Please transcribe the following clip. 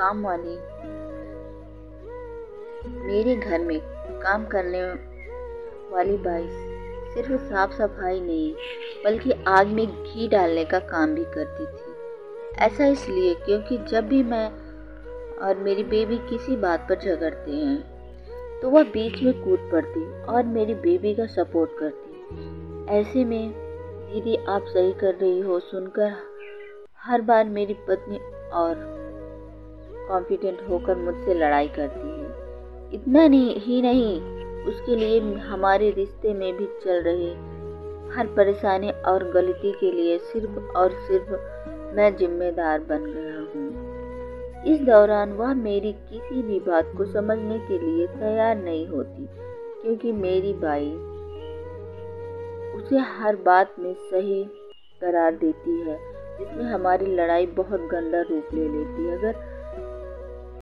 काम वाली। मेरे घर में काम करने वाली बाई सिर्फ़ साफ़ सफ़ाई नहीं, बल्कि आग में घी डालने का काम भी करती थी। ऐसा इसलिए क्योंकि जब भी मैं और मेरी बेबी किसी बात पर झगड़ते हैं तो वह बीच में कूद पड़ती और मेरी बेबी का सपोर्ट करती। ऐसे में दीदी आप सही कर रही हो सुनकर हर बार मेरी पत्नी और कॉन्फिडेंट होकर मुझसे लड़ाई करती है। इतना नहीं, ही नहीं, उसके लिए हमारे रिश्ते में भी चल रहे हर परेशानी और गलती के लिए सिर्फ़ और सिर्फ़ मैं जिम्मेदार बन गया हूँ। इस दौरान वह मेरी किसी भी बात को समझने के लिए तैयार नहीं होती, क्योंकि मेरी बाई उसे हर बात में सही करार देती है, जिसमें हमारी लड़ाई बहुत गंदा रूप ले लेती है। अगर